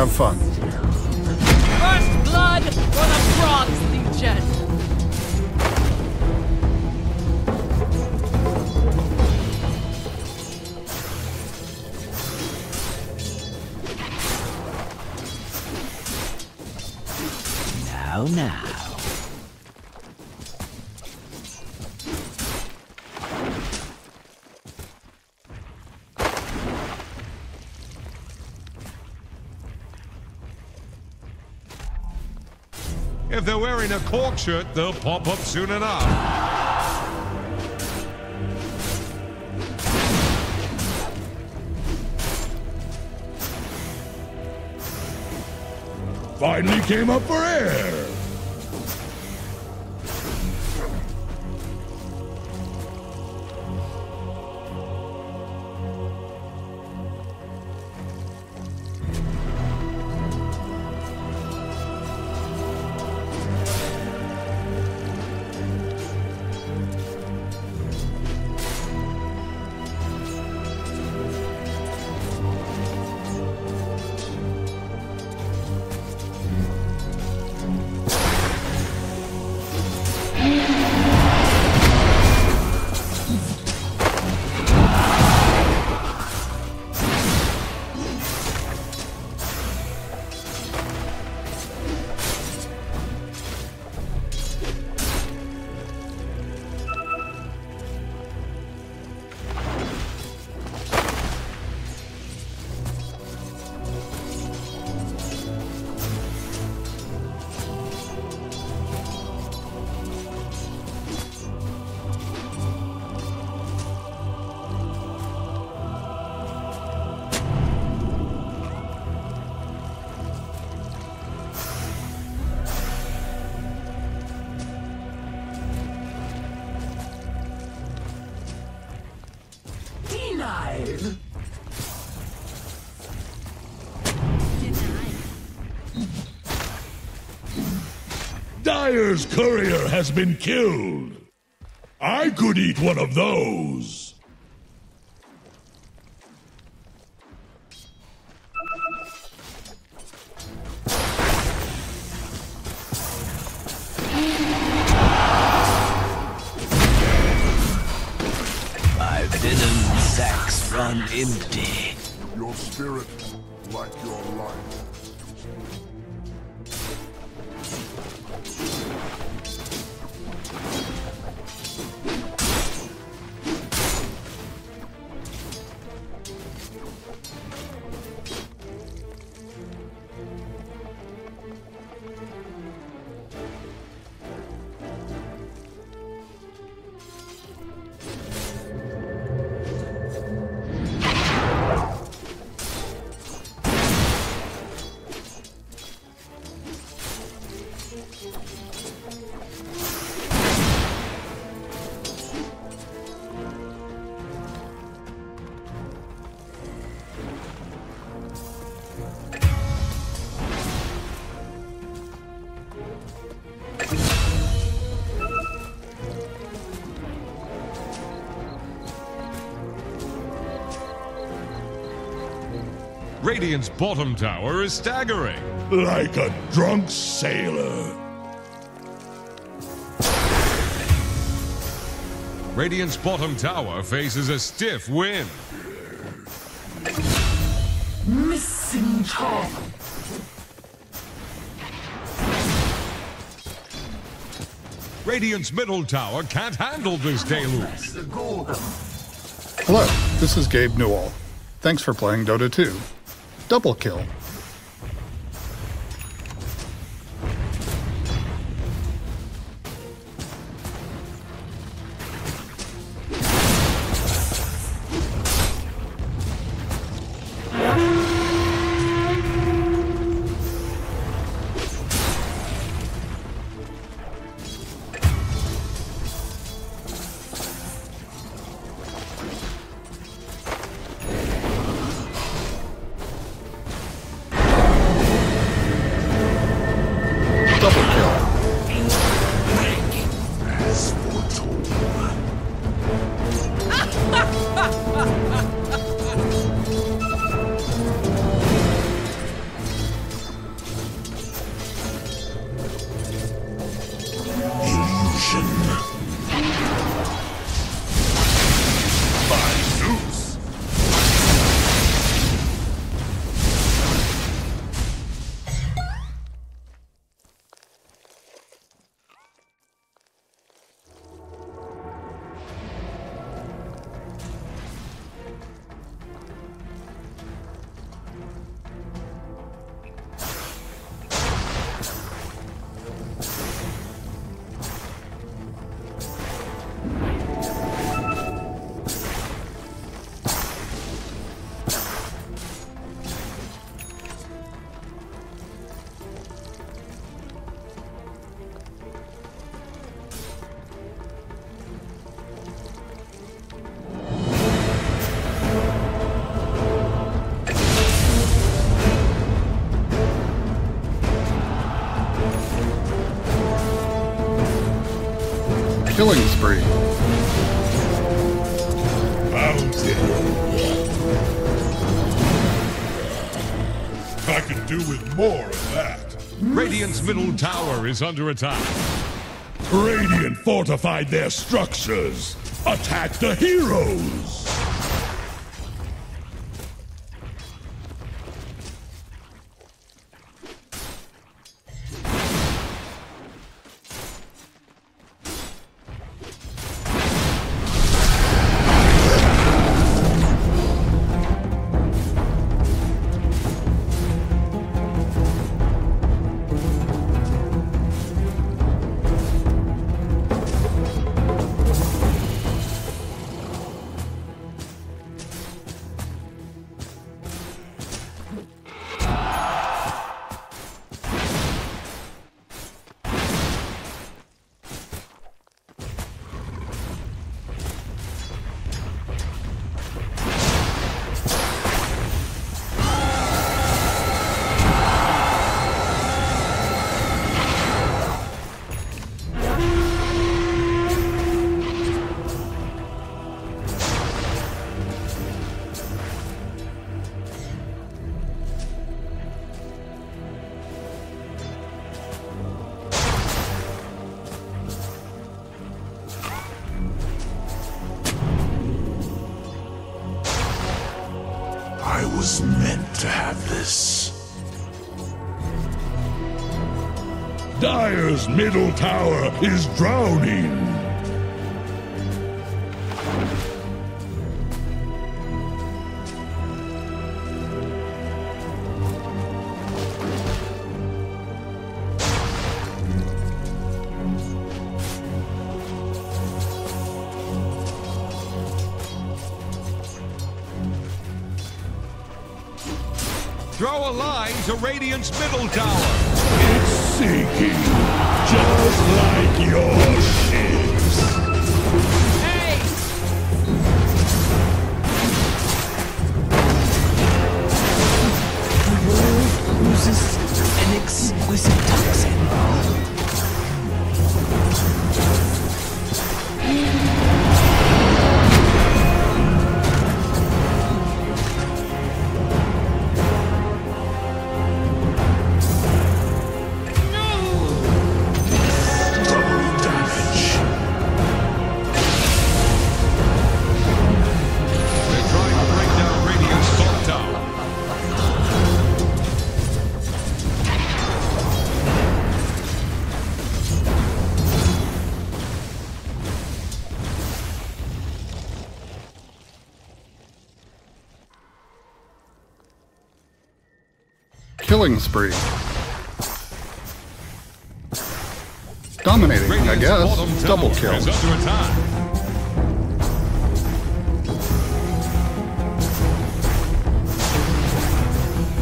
Have fun. If they're wearing a cork shirt, they'll pop up soon enough. Finally came up for air. Dire's courier has been killed. I could eat one of those. Radiant's bottom tower is staggering. Like a drunk sailor. Radiant's bottom tower faces a stiff wind. Missing top. Radiant's middle tower can't handle this deluge. Hello, this is Gabe Newell. Thanks for playing Dota 2. Double kill. Killing spree. I could do with more of that. Radiant's middle tower is under attack. Radiant fortified their structures. Attack the heroes. Dire's middle tower is drowning. Throw a line to Radiant's middle tower. It's sinking, just like your ships. Hey! The world loses an exquisite toxin. Killing spree. Dominating, I guess. Double kill. is under attack.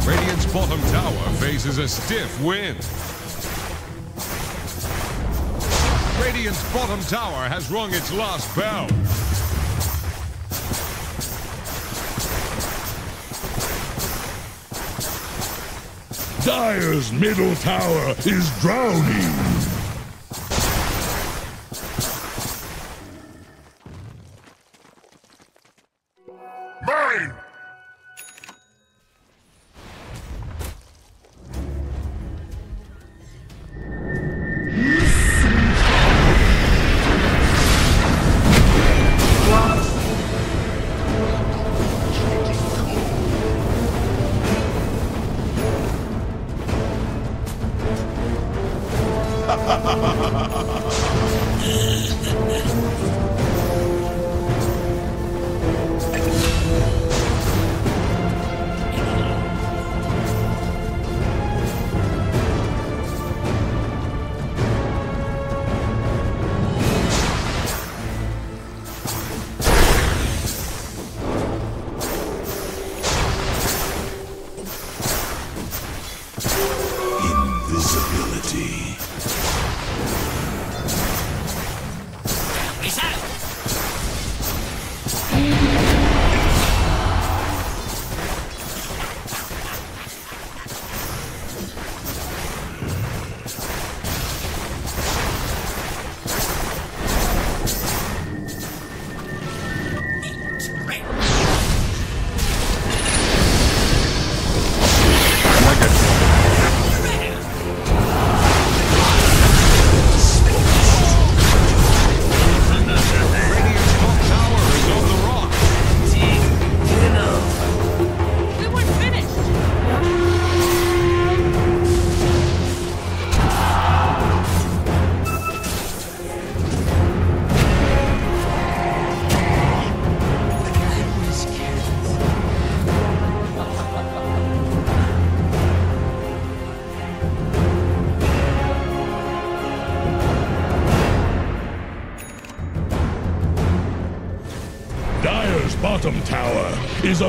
Radiant's bottom tower faces a stiff wind. Radiant's bottom tower has rung its last bell. Dire's middle tower is drowning.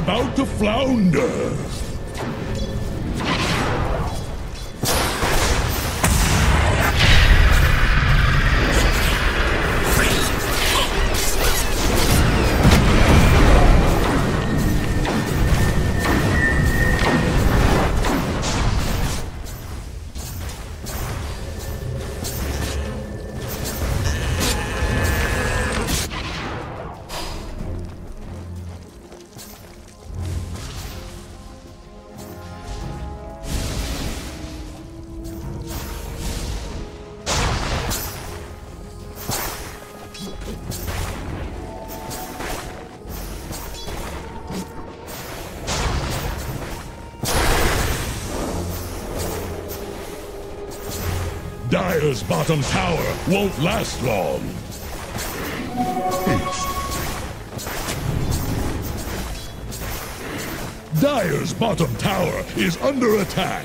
About to flounder. Dire's bottom tower won't last long. Dire's bottom tower is under attack.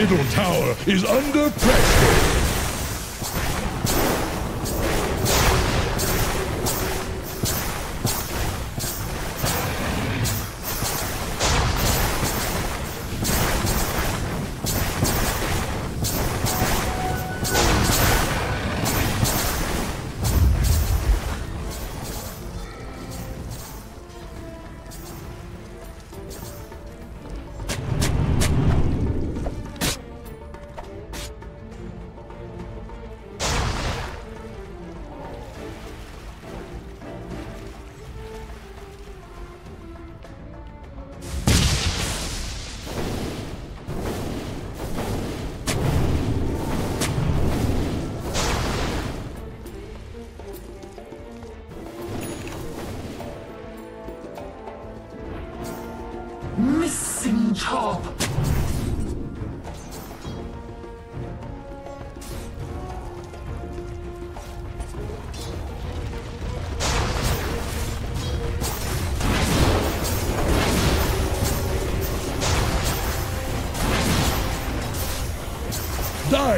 Middle tower is under pressure.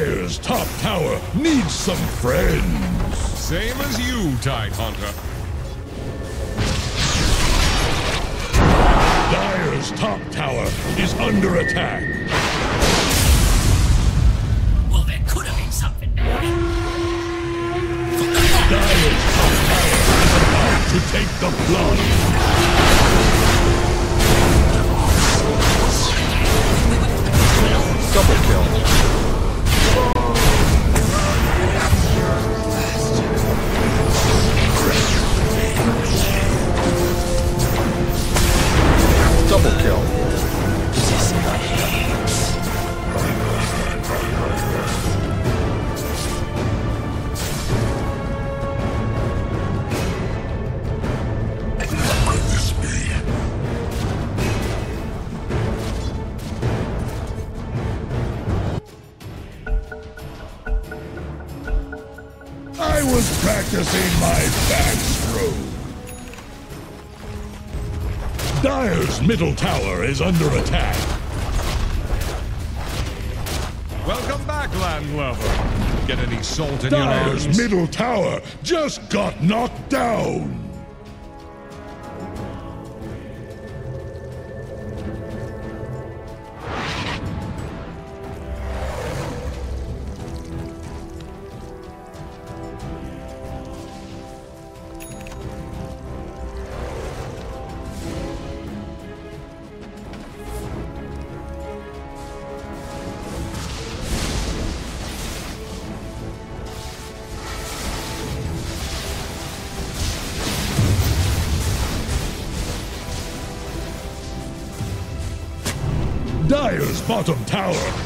Dire's top tower needs some friends. Same as you, Tidehunter. Dire's top tower is under attack. Well, there could have been something there. Dire's top tower is about to take the plunge. Double kill. Double kill. I was practicing my backstroke. Dire's middle tower is under attack. Welcome back, Landlover. Get any salt in your Dire's lungs? middle tower just got knocked down.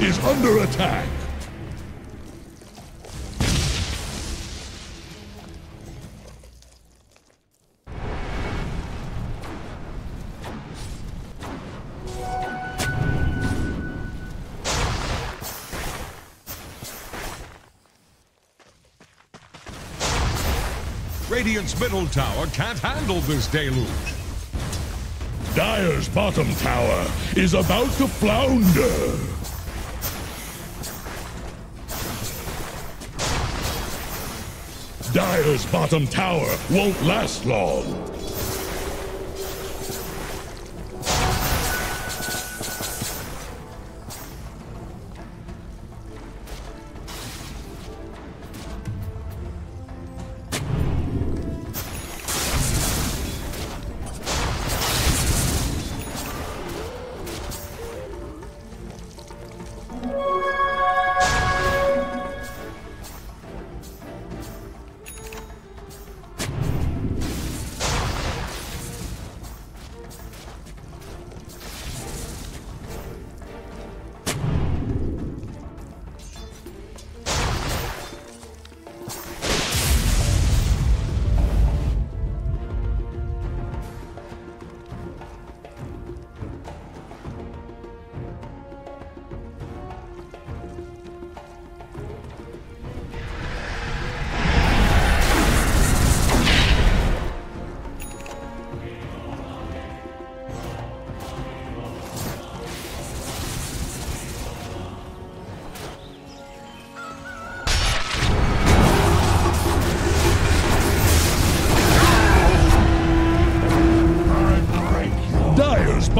Is under attack. Radiant's middle tower can't handle this deluge. Dire's bottom tower is about to flounder. Dire's bottom tower won't last long.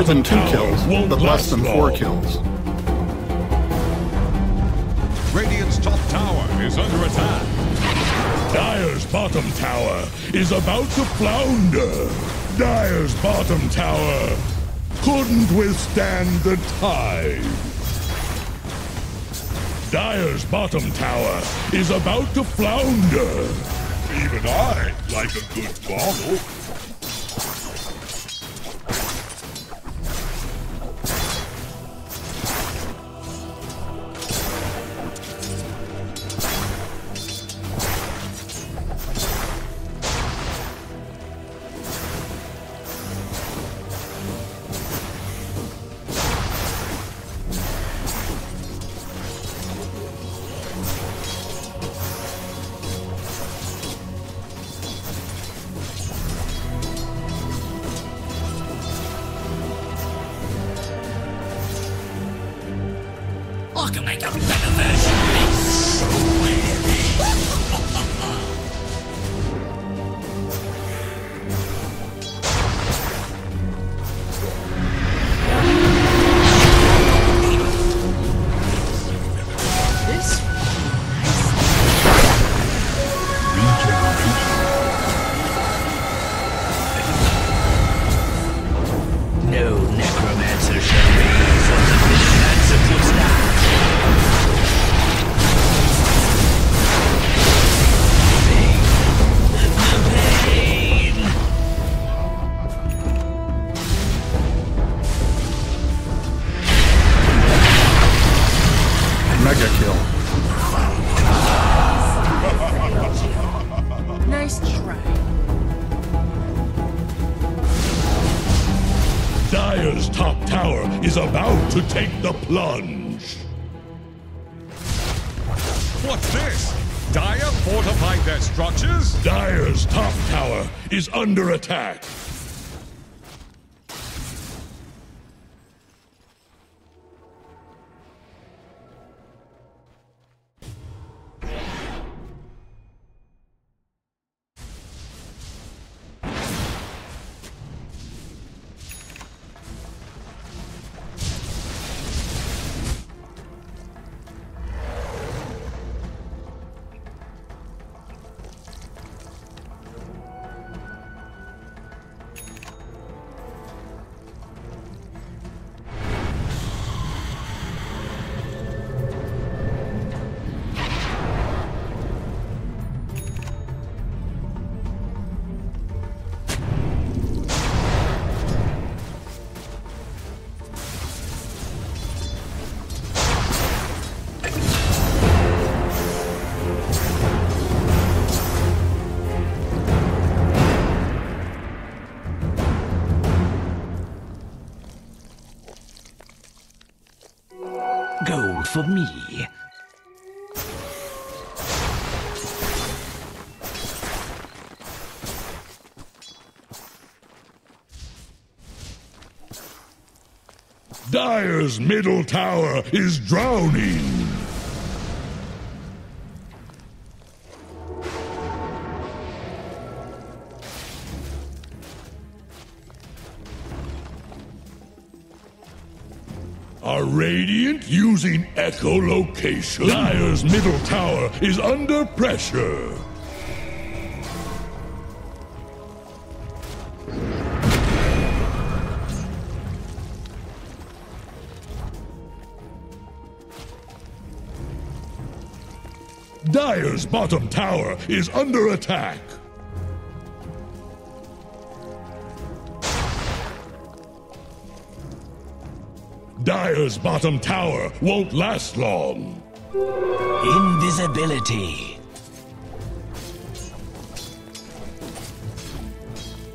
More than two kills, but less than four kills. Radiant's top tower is under attack. Dire's bottom tower is about to flounder. Dire's bottom tower couldn't withstand the tide. Dire's bottom tower is about to flounder. Even I like a good bottle. Can make a better version of this. Attack. Dire's middle tower is drowning. Are Radiant using echolocation? Dire's middle tower is under pressure. Dire's bottom tower is under attack. Dire's bottom tower won't last long. Invisibility.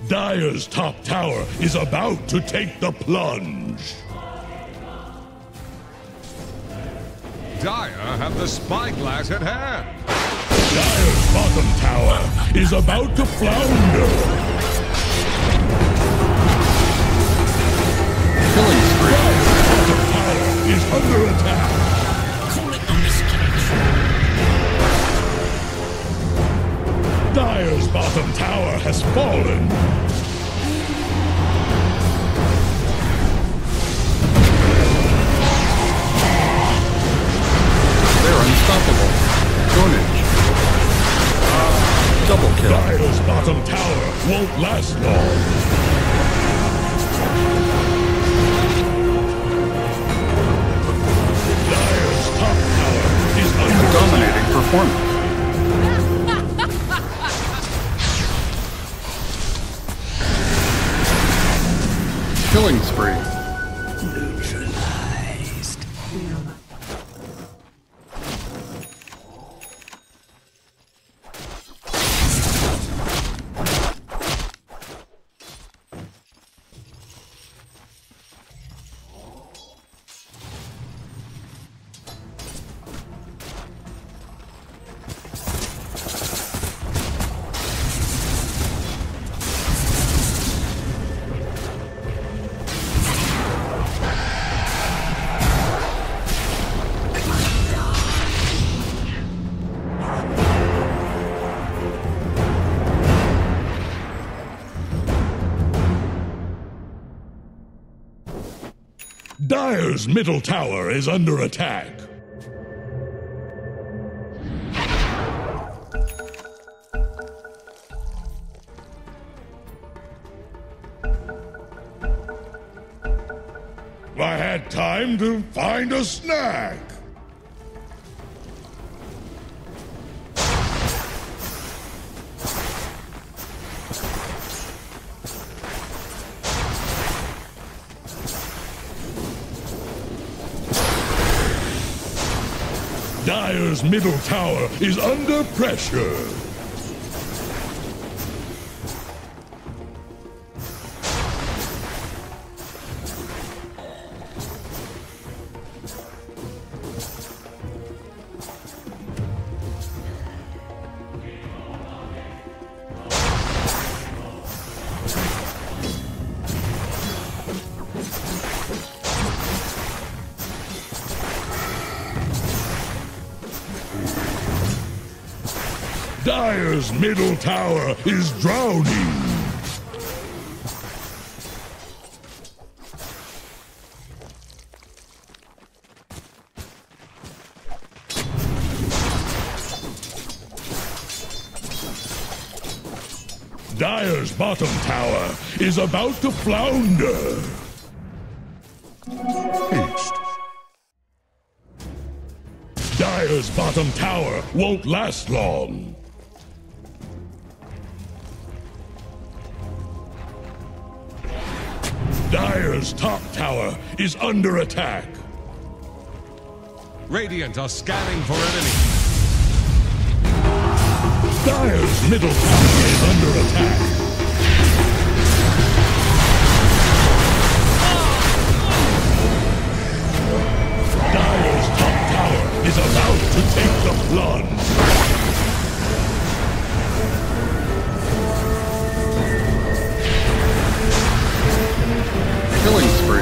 Dire's top tower is about to take the plunge. Dire have the spyglass at hand. Dire's bottom tower is about to flounder. Killing spree. Bottom tower is under attack. Call it a miscarriage. Dire's bottom tower has fallen. Dire's middle tower is under attack. I had time to find a snack. Dire's middle tower is under pressure. Middle tower is drowning. Dire's bottom tower is about to flounder. Dire's bottom tower won't last long. Dire's top tower is under attack. Radiant are scanning for enemies. Dire's middle tower is under attack. Dire's top tower is about to take the plunge. Killing spree.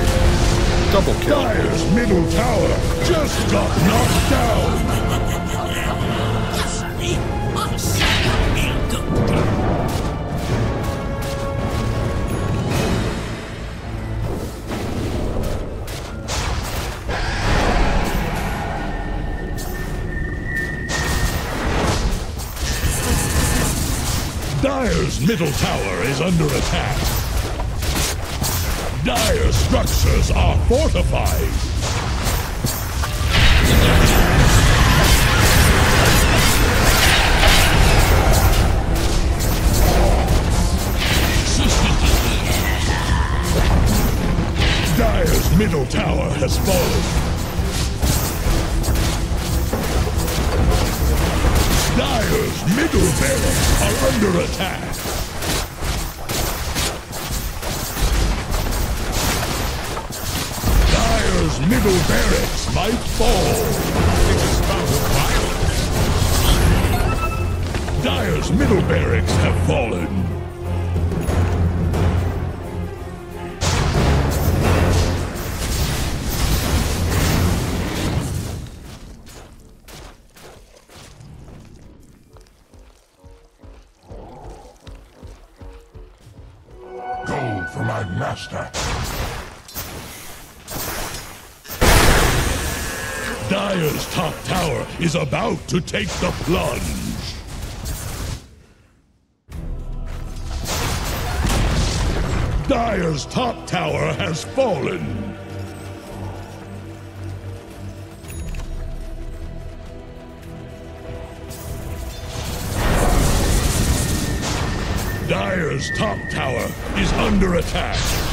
Double kill. Dire's middle tower just got knocked down. Dire's middle tower is under attack. Dire's structures are fortified. Dire's middle tower has fallen. Dire's middle barracks are under attack. Middle barracks might fall. Dire's middle barracks have fallen. Dire's top tower is about to take the plunge. Dire's top tower has fallen. Dire's top tower is under attack.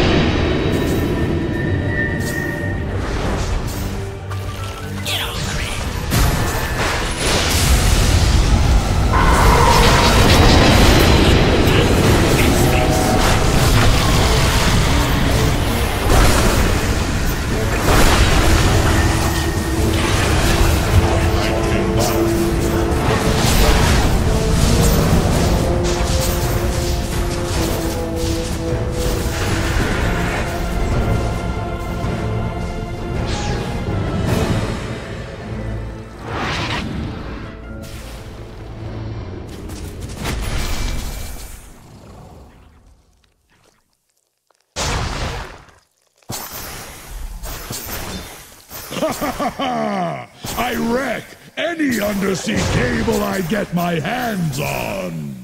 I wreck any undersea cable I get my hands on.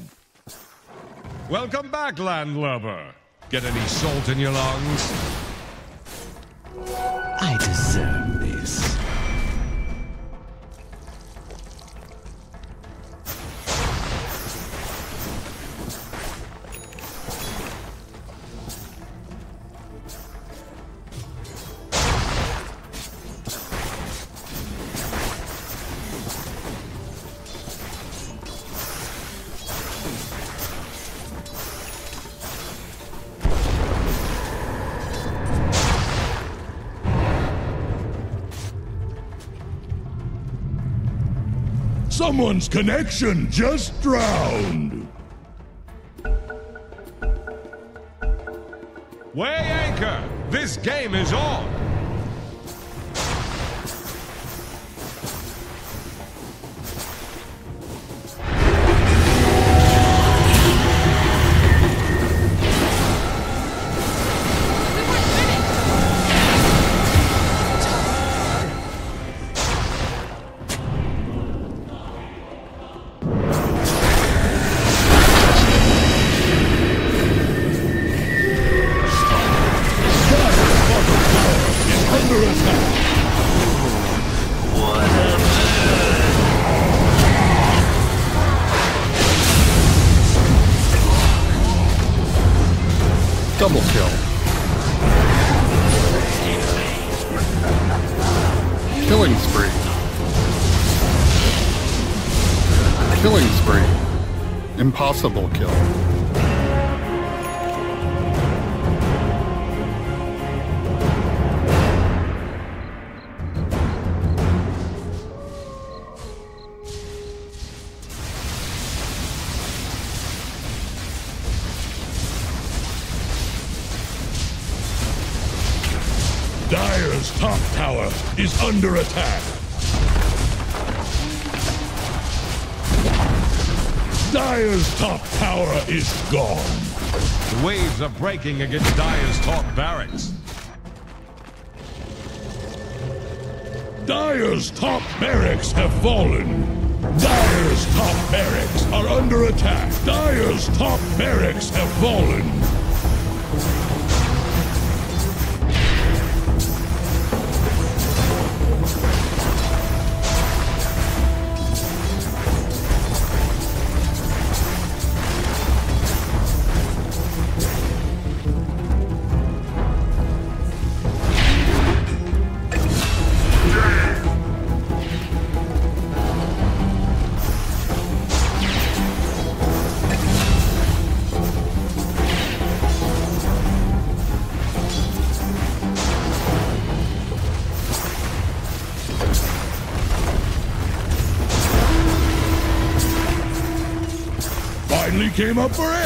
Welcome back, landlubber. Get any salt in your lungs? I deserve Someone's connection just drowned. Weigh anchor! This game is on! Under attack. Dire's top tower is gone. The waves are breaking against Dire's top barracks. Dire's top barracks have fallen. Dire's top barracks are under attack. Dire's top barracks have fallen. Came up for air.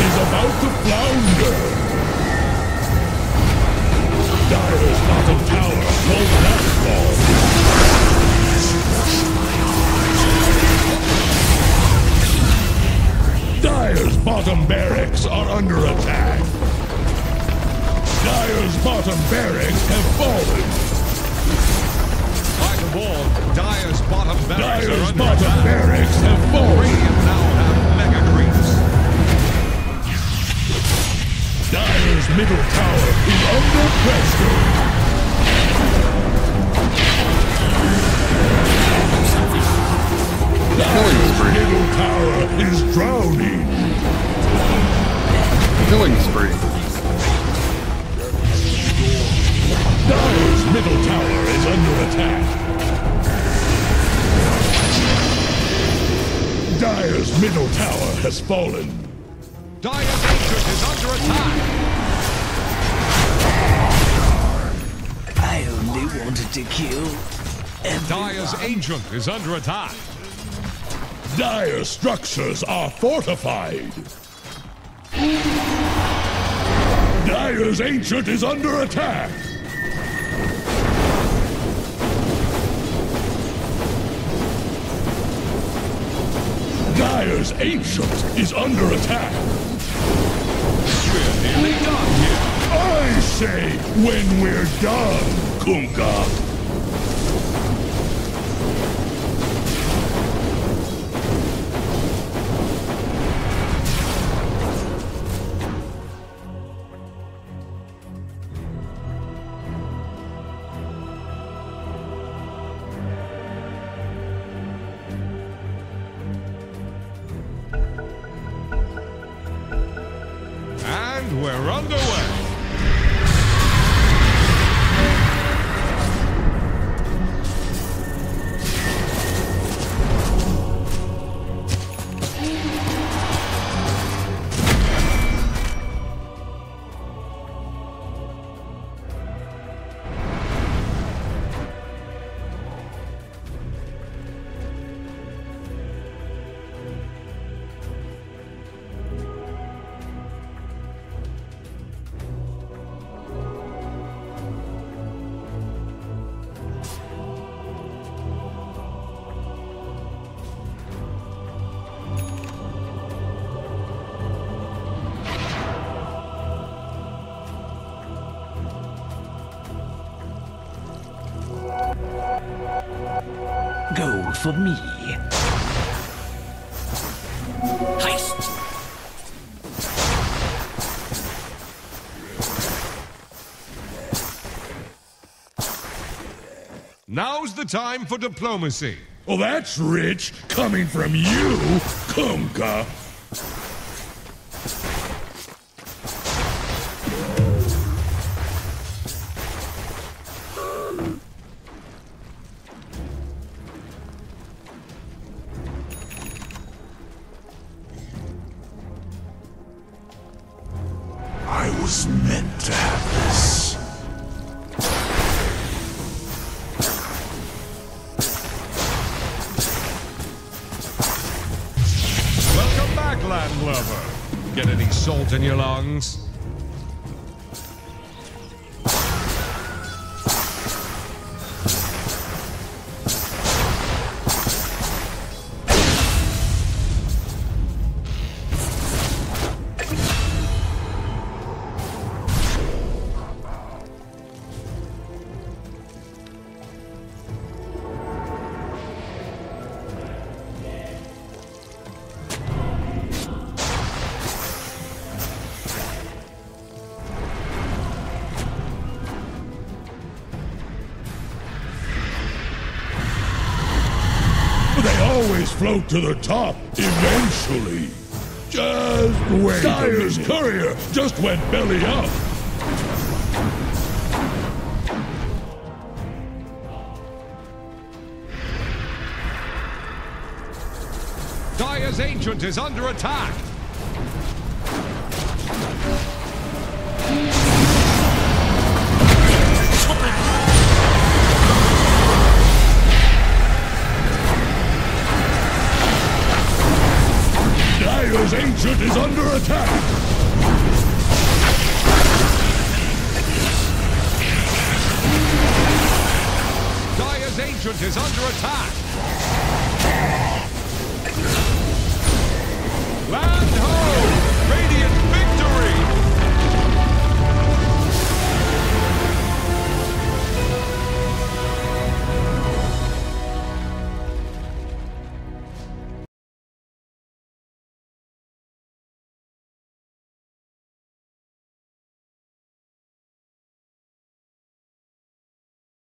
Is about to flounder. Dire's bottom tower will not fall. Dire's bottom barracks are under attack. Dire's bottom barracks have fallen. By the wall, Dire's bottom barracks are Dire's under bottom attack. barracks have fallen. Radiant now have mega creeps. Dire's middle tower is under pressure. Killing spree. Middle tower is drowning. Killing spree. Dire's middle tower is under attack. Dire's middle tower has fallen. Dire's ancient is under attack. I only wanted to kill Dire's ancient is under attack. Dire's structures are fortified. Dire's ancient is under attack. Dire's ancient is under attack. We're nearly done here. I say when we're done, Kunkka. For me. Haste. Now's the time for diplomacy. Well, that's rich coming from you, Kunkka. Float to the top eventually. Just wait. Dire's courier just went belly up. Dire's Ancient is under attack. Dire's ancient is under attack. Dire's Ancient is under attack.